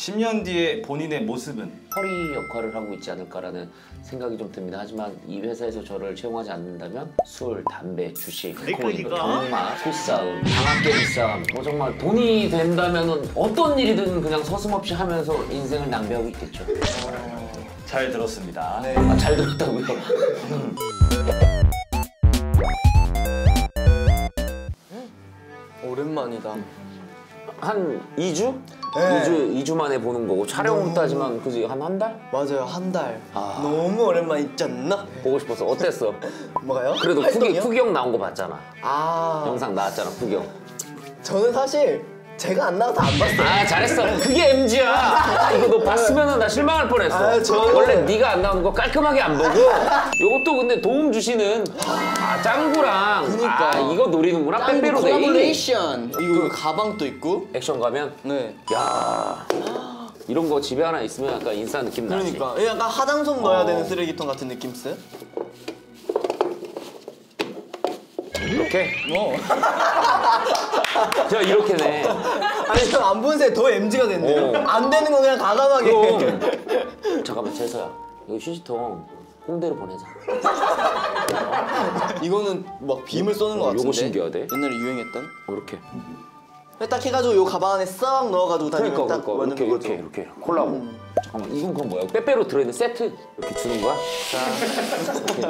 10년 뒤에 본인의 모습은 허리 역할을 하고 있지 않을까라는 생각이 좀 듭니다. 하지만 이 회사에서 저를 채용하지 않는다면 술, 담배, 주식, 코인, 경마, 소싸움, 장학개비 싸움 뭐 정말 돈이 된다면 어떤 일이든 그냥 서슴없이 하면서 인생을 낭비하고 있겠죠. 잘 들었습니다. 아, 잘 들었다고요? 오랜만이다. 한 2주? 네. 2주, 2주 만에 보는 거고 촬영으로 따지면 그지 한 한 달? 맞아요, 한 달. 아. 너무 오랜만 있지 않나? 보고 싶어서 어땠어? 뭐가요? 그래도 활동이요? 후경 나온 거 봤잖아. 아, 영상 나왔잖아, 후경. 저는 사실 제가 안 나와서 안 봤어요. 아 잘했어 그게 MZ야 아, 이거 너 봤으면 나 실망할 뻔했어 아, 저는- 원래 네가 안 나오는 거 깔끔하게 안 보고 요것도 근데 도움 주시는 아 짱구랑 그니까. 아 이거 노리는구나 빼빼로 데이 콜라보레이션. 이거 가방도 있고. 액션 가면 네. 야 이런 거 집에 하나 있으면 약간 인싸 느낌 나지 그러니까 약간 하장솜 넣어야 어. 되는 쓰레기통 같은 느낌 쎄? 이렇게 어. 자 이렇게네 아니 형안본 새더 MG가 됐네요. 어. 안 되는 거 그냥 과감하게. 그럼 잠깐만 재서야 이거 휴지통 홍대로 보내자 이거는 막 빔을 쏘는 거 어, 요거 같은데. 신기하대. 옛날에 유행했던. 어, 이렇게 딱 해가지고 요 가방 안에 썩 넣어가지고 다니면 그러니까 딱 그러니까 이렇게 거죠. 이렇게 이렇게 콜라보 잠깐만 이건 그건 뭐야 빼빼로 들어있는 세트 이렇게 주는 거야? 자 이렇게.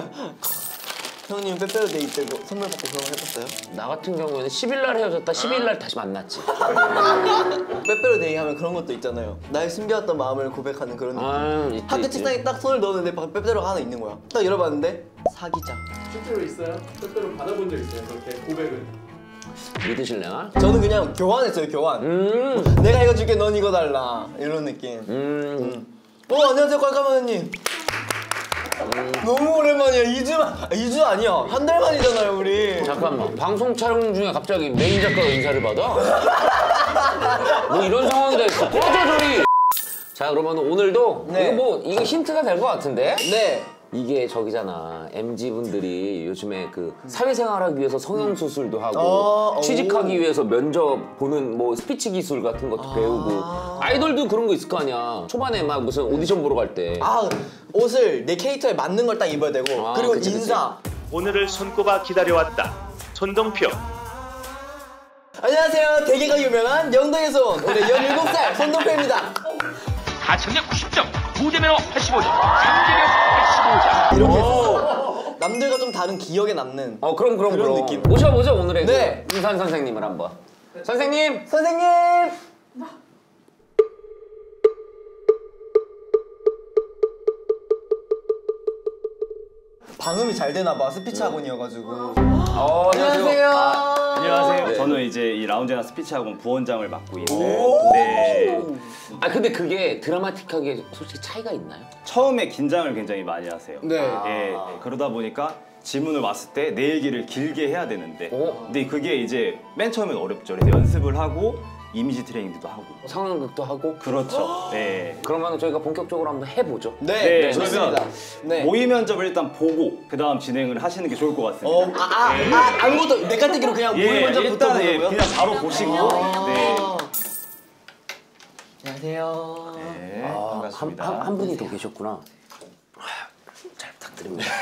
형님 빼빼로 데이 때 뭐 선물 받고 그런 거 해봤어요? 나 같은 경우에는 10일 날 헤어졌다 12일 날 다시 만났지 빼빼로 데이 하면 그런 것도 있잖아요. 나의 숨겨왔던 마음을 고백하는 그런 느낌. 아 있지 학교 있지. 책상에 딱 손을 넣었는데 바- 빼빼로가 하나 있는 거야. 딱 열어봤는데 사기자. 실제로 있어요? 실제로 받아본 적 있어요? 그렇게 고백을? 믿으실래나? 저는 그냥 교환했어요 교환. 음, 내가 이거 줄게 넌 이거 달라 이런 느낌. 음. 어 안녕하세요 꼴까마님. 너무 오랜만이야 2주 2주 아니야 한 달 만이잖아요 우리. 잠깐만 방송 촬영 중에 갑자기 메인 작가가 인사를 받아? 뭐 이런 상황이 다 있어 꺼져 저리 자 그러면 오늘도 네. 이거 뭐 이거 힌트가 될 것 같은데? 네. 이게 저기잖아 MZ 분들이 요즘에 그 사회생활하기 위해서 성형 수술도 하고 어, 취직하기 오. 위해서 면접 보는 뭐 스피치 기술 같은 것도 배우고 아이돌도 그런 거 있을 거 아니야 초반에 막 무슨 오디션 보러 갈 때 아 옷을 내 캐릭터에 맞는 걸 딱 입어야 되고 아, 그리고 그치, 그치. 인사. 오늘을 손꼽아 기다려왔다. 손동표. 안녕하세요 대게가 유명한 영덕의 손 올해 17살 손동표입니다. 가창력 90점, 무대매너 85점, 잠재 력 85점. 이렇게 했어. 남들과 좀 다른 기억에 남는 어 그럼 그럼 그런 그럼 느낌. 모셔보죠 오늘의 네. 그 인산 선생님을 한번 선생님 선생님 방음이 잘 되나 봐 스피치 학원이어가지고 어, 안녕하세요 안녕하세요. 네. 저는 이제 이 라운지나 스피치 학원 부원장을 맡고 있는 오. 네. 아 근데 그게 드라마틱하게 솔직히 차이가 있나요? 처음에 긴장을 굉장히 많이 하세요. 네. 예, 그러다 보니까 질문을 왔을 때 내 얘기를 길게 해야 되는데 오. 근데 그게 이제 맨 처음엔 어렵죠. 그래서 연습을 하고 이미지 트레이닝도 하고 상황극도 하고 그렇죠. 네. 그러면 저희가 본격적으로 한번 해보죠 네, 네, 좋습니다 그러면 네. 모의 면접을 일단 보고 그 다음 진행을 하시는 게 좋을 것 같습니다. 어, 아, 아, 아, 아무것도 내 깔때기로 그냥 예, 모의 먼저 일단 예, 붙어보려고요? 그냥 바로 보시고 아. 네. 안녕하세요 네, 아, 한, 반갑습니다. 한, 한 분이 더 계셨구나 잘 부탁드립니다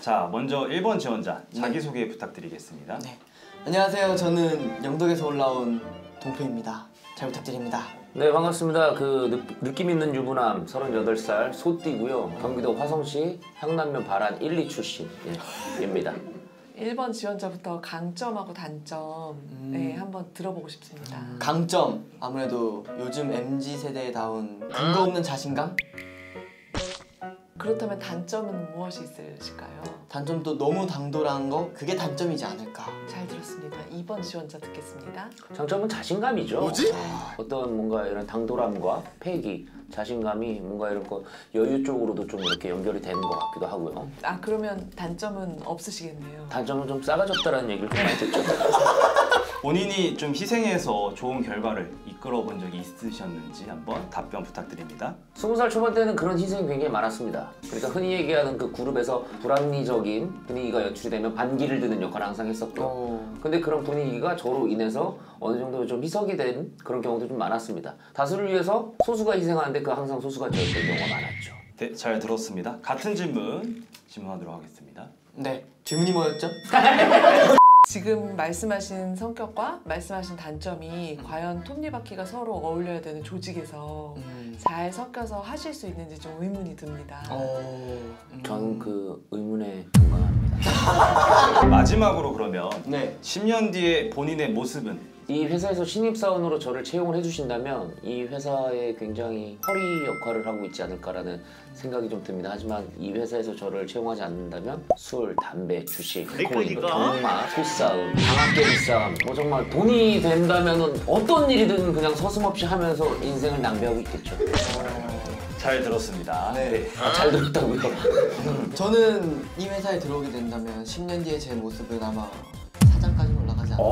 자, 먼저 1번 지원자 자기소개 부탁드리겠습니다. 네. 안녕하세요. 저는 영덕에서 올라온 동표입니다. 잘 부탁드립니다. 네 반갑습니다. 그 느, 낌 있는 유부남 38살 소띠고요. 경기도 화성시 향남면 바란 1, 2 출신. 예, 입니다. 1번 지원자부터 강점하고 단점 네, 한번 들어보고 싶습니다. 강점. 아무래도 요즘 MZ 세대다운 근거 없는 자신감? 그렇다면 단점은 무엇이 있으실까요? 단점도 너무 당돌한 거 그게 단점이지 않을까 잘 들었습니다. 2번 지원자 듣겠습니다. 장점은 자신감이죠 뭐지? 어떤 뭔가 이런 당돌함과 패기 자신감이 뭔가 이런 거 여유 쪽으로도 좀 이렇게 연결이 되는 것 같기도 하고요 아 그러면 단점은 없으시겠네요. 단점은 좀 싸가졌다라는 얘기를 좀 많이 듣죠 본인이 좀 희생해서 좋은 결과를 이끌어 본 적이 있으셨는지 한번 답변 부탁드립니다. 스무 살 초반 때는 그런 희생이 굉장히 많았습니다. 그러니까 흔히 얘기하는 그 그룹에서 불합리적인 분위기가 연출이 되면 반기를 드는 역할을 항상 했었고요. 어. 근데 그런 분위기가 저로 인해서 어느 정도 좀 희석이 된 그런 경우도 좀 많았습니다. 다수를 위해서 소수가 희생하는데 그 항상 소수가 저였던 경우가 많았죠. 네, 잘 들었습니다. 같은 질문 질문하도록 하겠습니다. 네. 질문이 뭐였죠? 지금 말씀하신 성격과 말씀하신 단점이 과연 톱니바퀴가 서로 어울려야 되는 조직에서 음. 잘 섞여서 하실 수 있는지 좀 의문이 듭니다. 어. 저는 그 의문에 동감합니다. 마지막으로 그러면 네. 10년 뒤에 본인의 모습은 이 회사에서 신입사원으로 저를 채용을 해주신다면 이 회사에 굉장히 허리 역할을 하고 있지 않을까라는 생각이 좀 듭니다. 하지만 이 회사에서 저를 채용하지 않는다면 술, 담배, 주식, 코인, 뭐 경마, 소싸움, 장학개비 싸움 뭐 정말 돈이 된다면 어떤 일이든 그냥 서슴없이 하면서 인생을 낭비하고 있겠죠. 잘 들었습니다. 네. 아, 잘 들었다고요? 저는 이 회사에 들어오게 된다면 10년 뒤에 제 모습은 아마 사장까지 올라가지 않을까.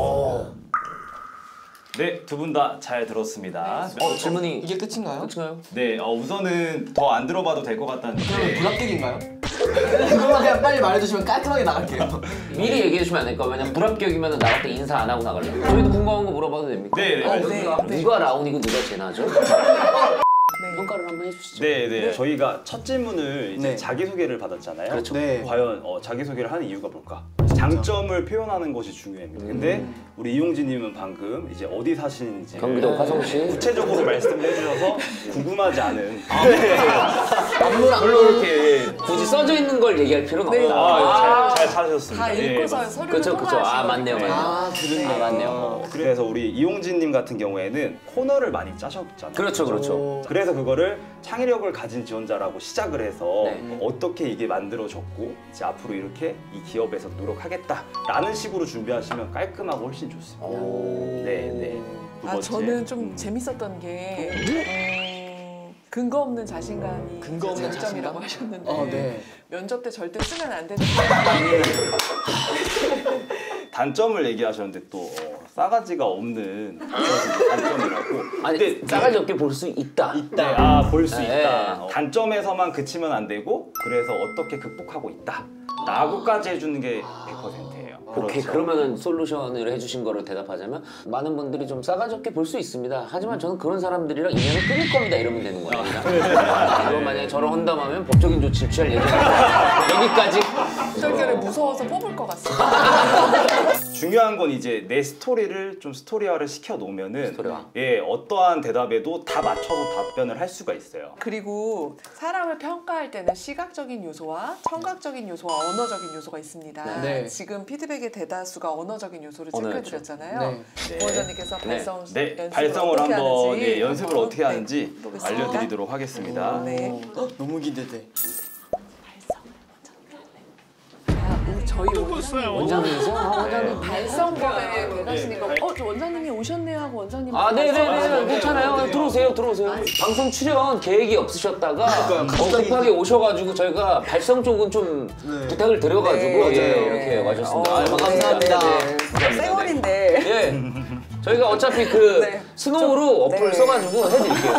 네, 두 분 다 잘 들었습니다. 어, 질문이 이게 끝인가요? 끝인가요? 네, 어, 우선은 더 안 들어봐도 될 것 같다는데 그러면 불합격인가요? 그거만 그냥 빨리 말해주시면 깔끔하게 나갈게요. 미리 얘기해 주면 안 될까? 왜냐면 불합격이면 나갈 때 인사 안 하고 나갈래요. 저희도 궁금한 거 물어봐도 됩니까? 네, 네, 어. 네. 누가 라온이고 누가 제나죠? 네. 평가를 한번 해주시죠. 네, 네. 저희가 첫 질문을 이제 네. 자기소개를 받았잖아요. 그렇죠. 네. 과연 어, 자기소개를 하는 이유가 뭘까? 장점을 표현하는 것이 중요합니다. 근데 우리 이용진님은 방금 이제 어디 사시는지 경기도 화성시 구체적으로 말씀을 해주셔서 궁금하지 않은 안물 안물. 별로 이렇게 굳이 써져 있는 걸 얘기할 필요는 네. 없다. 아, 잘, 잘 찾으셨습니다. 다 예, 읽고서. 서류를 그쵸, 그쵸. 아, 맞네요, 통화하시거든요. 맞네요. 아, 그러네. 아, 맞네요. 어, 그래서 우리 이용진님 같은 경우에는 코너를 많이 짜셨잖아요. 그렇죠, 그렇죠. 그래서 그거를 창의력을 가진 지원자라고 시작을 해서 네. 어떻게 이게 만들어졌고 이제 앞으로 이렇게 이 기업에서 노력 하겠다라는 식으로 준비하시면 깔끔하고 훨씬 좋습니다. 네, 네. 두 아 번째. 저는 좀 음. 재밌었던 게 음, 근거 없는 자신감이 근거 없는 장점이라고 자신감? 하셨는데 어, 네. 면접 때 절대 쓰면 안 되는 단점을 얘기하셨는데 또 어, 싸가지가 없는 단점이라고. 아니, 근데 싸가지 없게 볼 수 있다. 네, 아, 볼 수 네. 있다. 어, 단점에서만 그치면 안 되고, 그래서 어떻게 극복하고 있다. 라고까지 해주는 게 100%예요. 오케이 그러면은 솔루션을 해주신 거를 대답하자면 많은 분들이 좀 싸가지 없게 볼 수 있습니다. 하지만 저는 그런 사람들이랑 인연을 끊을 겁니다. 이러면 되는 거예요. 그럼 만약에 저를 헌담하면 법적인 조치를 취할 예정입니다. 여기까지. 결결에 무서워서 뽑을 것 같습니다. 중요한 건 이제 내 스토리를 좀 스토리화를 시켜 놓으면은 스토리화. 예 어떠한 대답에도 다 맞춰서 답변을 할 수가 있어요. 그리고 사람을 평가할 때는 시각적인 요소와 청각적인 요소와 언어적인 요소가 있습니다. 네. 지금 피드백의 대다수가 언어적인 요소를 언어였죠. 체크해 드렸잖아요. 네. 부원장님께서 네. 발성 네, 연습을 발성을 어떻게 한번 하는지 예, 연습을 어떻게 네, 하는지. 알려드리도록 하겠습니다. 네. 어, 너무 기대돼. 아, 저희 원장님 원장님이세요? 아, 원장님. 발성법에 대가시니까 어, 저 원장님이 오셨네요 하고 원장님 아, 네네네. 괜찮아요. 들어오세요, 들어오세요. 방송 출연 계획이 없으셨다가 어, 급하게 오셔가지고 저희가 발성 쪽은 좀 네. 부탁을 드려가지고 네, 예. 이렇게 와주셨습니다. 어, 아, 반갑습니다. 감사합니다. 네, 감사합니다. 쌩얼인데 예. 저희가 어차피 그 네. 스노우로 어플 네. 써가지고 해드릴게요.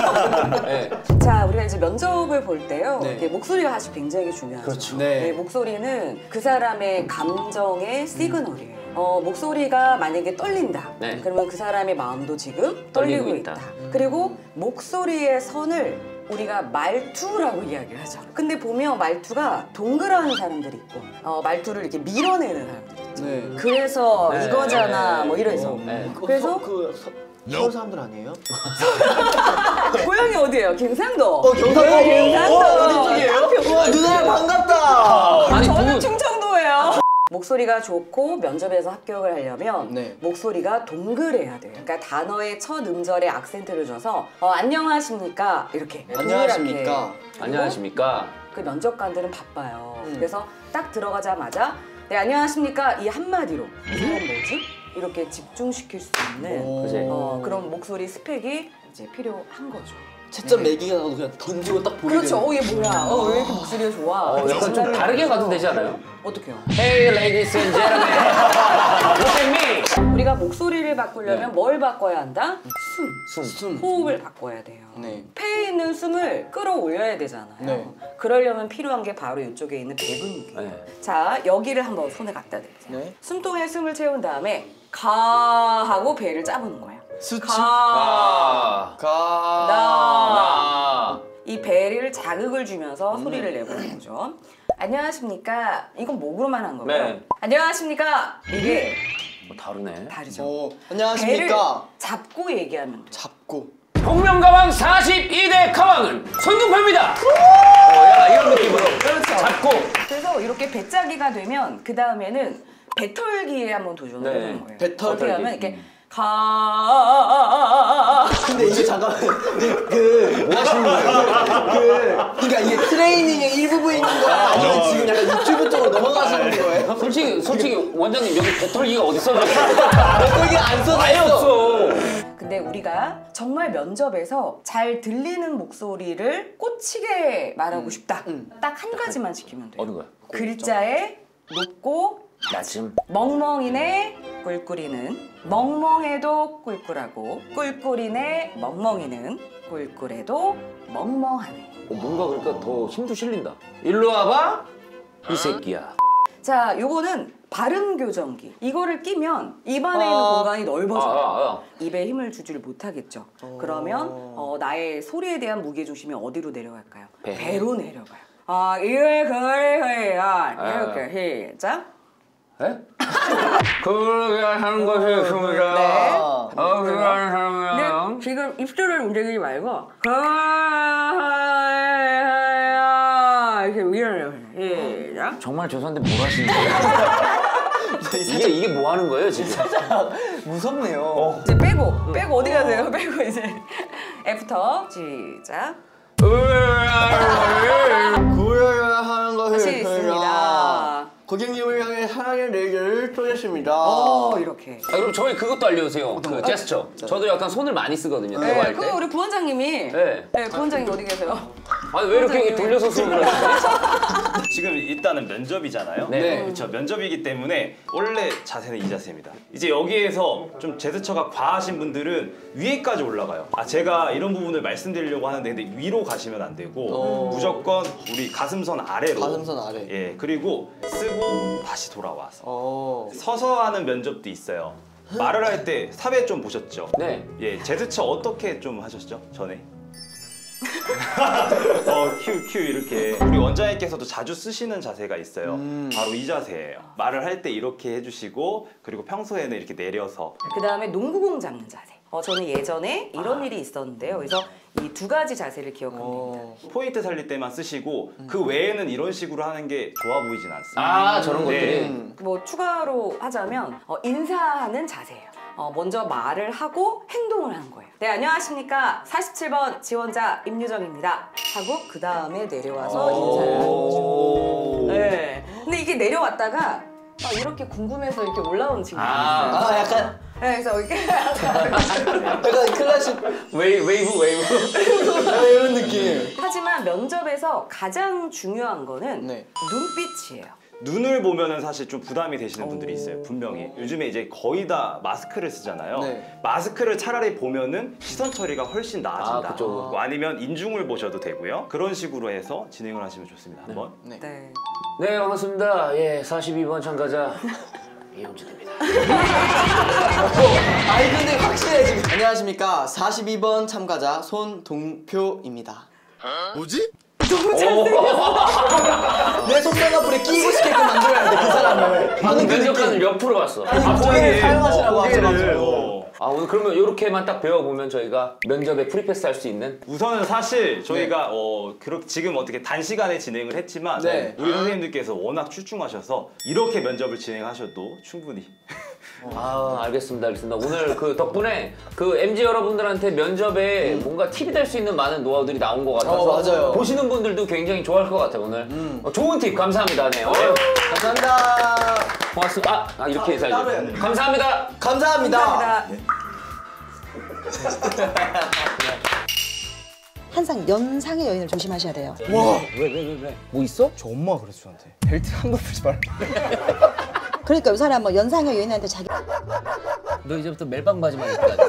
예. 자, 우리가 이제 면접을 볼 때요. 네. 목소리가 사실 굉장히 중요하죠. 그렇죠. 네. 네, 목소리는 그 사람의 감정의 시그널이에요. 어, 목소리가 만약에 떨린다. 네. 그러면 그 사람의 마음도 지금 떨리고, 떨리고 있다. 있다. 그리고 목소리의 선을 우리가 말투라고 이야기를 하죠. 근데 보면 말투가 동그라는 사람들이 있고 어, 말투를 이렇게 밀어내는 사람들이. 네. 그래서 네. 이거잖아 뭐 이래서 네. 그래서? 그 서, 서울 사람들 아니에요? 고향이 어디예요? 경상도. 어 경상도. 네, 경상도. 어, 어디 쪽이에요? 와 누나 반갑다. 아니, 저는 두 분. 충청도예요. 목소리가 좋고 면접에서 합격을 하려면 네. 목소리가 동글해야 돼요. 그러니까 단어의 첫 음절에 악센트를 줘서 어, 안녕하십니까 이렇게 안녕하십니까. 동그랗게. 그리고 안녕하십니까? 그 면접관들은 바빠요. 음. 그래서 딱 들어가자마자 네 안녕하십니까 이 한마디로 이 뭐지? 이렇게 집중시킬 수 있는? 어, 그런 목소리 스펙이 이제 필요한 거죠. 채점 매기가 나도 그냥 던지고 딱 보게 그렇죠. 되는. 어, 얘 뭐야? 어, 왜 이렇게 목소리가 좋아? 어, 약간 좀 다르게 가도 되지 않아요? 어떻게요? Hey ladies and gentlemen, look at me. 우리가 목소리를 바꾸려면 네. 뭘 바꿔야 한다? 숨. 숨. 호흡을 바꿔야 돼요. 네. 폐에 있는 숨을 끌어올려야 되잖아요. 네. 그러려면 필요한 게 바로 이쪽에 있는 배근육이에요. 네. 자, 여기를 한번 손에 갖다 대보세요. 네. 숨통에 숨을 채운 다음에 가 하고 배를 짜보는 거예요. 수치. 가. 가. 나. 아. 이 배를 자극을 주면서 소리를 내보는 거죠. 안녕하십니까? 이건 목으로만 한 거고요. 네. 안녕하십니까? 이게 뭐 다르네. 다르죠. 어, 배를 안녕하십니까. 잡고 얘기하면 돼요. 잡고. 복면가왕 42대 가왕은 손동표입니다. 어, 약간 이런 느낌으로 그렇죠. 잡고 그래서 이렇게 배짜기가 되면 그 다음에는 배털기에 한번 도전을 네. 해보는 거예요. 배털기. 어떻게 하면 이렇게 음. 가. 근데 이게 잠깐만. 근데 그, 뭐 하시는 거예요? 그, 그러니까 이게 트레이닝의 일부분인 거야? 아니면 지금 약간 유튜브 쪽으로 넘어가시는 거예요? 솔직히 솔직히 원장님 여기 배털기가 어디 써져? 배털기 안 써져 아예 있어. 없어. 우리가 정말 면접에서 잘 들리는 목소리를 꽂히게 말하고 싶다. 음. 딱한 가지만 지키면 돼요. 어느 거야? 글자에 높고 낮음. 멍멍이네 꿀꿀이는 멍멍해도 꿀꿀하고 꿀꿀이네 멍멍이는 꿀꿀해도 멍멍하네. 어, 뭔가 그러니까 더 힘도 실린다. 일로 와봐. 이 새끼야. 자, 요거는 발음 교정기. 이거를 끼면 입안에 있는 아. 공간이 아, 넓어져요. 아, 아. 입에 힘을 주지를 못하겠죠. 그러면 어, 나의 소리에 대한 무게 중심이 어디로 내려갈까요? 배. 로 내려가요. 아, 이래 그래 아. 이렇게 시작. 에? 그러게 하는 것이 있습니다. 네. 어, 그거 하는 사람이야. 근데 지금 입술을 움직이지 말고 이렇게 위로 시작. 정말 죄송한데 뭘 하시는 거예요? 뭐 하는 거예요 지금? 무섭네요. 이제 빼고 빼고 어디 가세요? 빼고 이제 After 시작. 구해야 하는 것을 다시 있습니다. 고객님을 향해 사랑의 레이저를 쏘겠습니다. 어 이렇게. 아, 그럼 저희 그것도 알려주세요. 그 제스처. 저도 약간 손을 많이 쓰거든요. 네, 대화할 그거 때. 우리 부원장님이 네. 네, 부원장님 어디 계세요? 아니 왜 이렇게 돌려서 수업을 하시지? 지금 일단은 면접이잖아요. 네. 그렇죠. 면접이기 때문에 원래 자세는 이 자세입니다. 이제 여기에서 좀 제스처가 과하신 분들은 위에까지 올라가요. 아 제가 이런 부분을 말씀드리려고 하는데 근데 위로 가시면 안 되고 어. 무조건 우리 가슴선 아래로. 가슴선 아래. 예. 그리고 쓰고 다시 돌아와서 어. 서서 하는 면접도 있어요. 말을 할 때 사회 좀 보셨죠? 네. 예, 제스처 어떻게 좀 하셨죠? 전에? 어, 큐, 큐 이렇게 우리 원장님께서도 자주 쓰시는 자세가 있어요. 음. 바로 이 자세예요. 말을 할 때 이렇게 해주시고 그리고 평소에는 이렇게 내려서 그 다음에 농구공 잡는 자세. 어, 저는 예전에 이런 일이 있었는데요. 그래서 이 두 가지 자세를 기억하면 됩니다. 어. 포인트 살릴 때만 쓰시고 음. 그 외에는 이런 식으로 하는 게 좋아 보이진 않습니다. 아 저런 네. 것들이. 음. 뭐 추가로 하자면 어, 인사하는 자세예요. 어, 먼저 말을 하고 행동을 하는 거예요. 네, 안녕하십니까. 47번 지원자 임유정입니다. 하고 그 다음에 내려와서 인사를 하는 거죠. 네. 근데 이게 내려왔다가 막 이렇게 궁금해서 이렇게 올라오는 친구가 아. 있어요. 아 약간 네, 그래서 이렇게 약간 클래식 웨이, 웨이브 웨이브. 이런 느낌. 하지만 면접에서 가장 중요한 거는 네. 눈빛이에요. 눈을 보면은 사실 좀 부담이 되시는 분들이 있어요. 분명히 요즘에 이제 거의 다 마스크를 쓰잖아요. 네. 마스크를 차라리 보면은 시선 처리가 훨씬 나아진다. 아, 그쵸. 뭐 아니면 인중을 보셔도 되고요. 그런 식으로 해서 진행을 하시면 좋습니다. 한번. 네. 네. 네 반갑습니다. 예 42번 참가자 이영준입니다. 아니 근데 확실해 지금. 안녕하십니까. 42번 참가자 손동표입니다. 뭐지? 내 속상한 불에 끼고 싶게끔 만들어야 돼 그 사람을. 방금 그 면접관을. 옆으로 봤어. 아니, 아, 고개를 고개를. 사용하시라고 고개를, 하셔가지고. 어. 아 오늘 그러면 이렇게만 딱 배워보면 저희가 면접에 free pass 할 수 있는? 우선은 사실 저희가 어 그렇게 지금 어떻게 단시간에 진행을 했지만 네. 우리 선생님들께서 워낙 출중하셔서 이렇게 면접을 진행하셔도 충분히. 아 알겠습니다. 알겠습니다. 오늘 그 덕분에 그 MG 여러분들한테 면접에 뭔가 팁이 될 수 있는 많은 노하우들이 나온 것 같아서 어, 맞아요. 보시는 분들도 굉장히 좋아할 것 같아요 오늘. 어, 좋은 팁 감사합니다. 네. 오늘 감사합니다. 고맙습니다 아, 아 이렇게 따로 해야 돼. 감사합니다 감사합니다. 감사합니다. 항상 연상의 여인을 조심하셔야 돼요. 와. 왜 왜 왜 왜 뭐 있어? 저 엄마가 그랬어 저한테. 벨트 한 번 풀지 말라. 그러니까 요 사람 뭐 연상의 여인한테 자기 너 이제부터 멜빵 바지만 입고 다녀.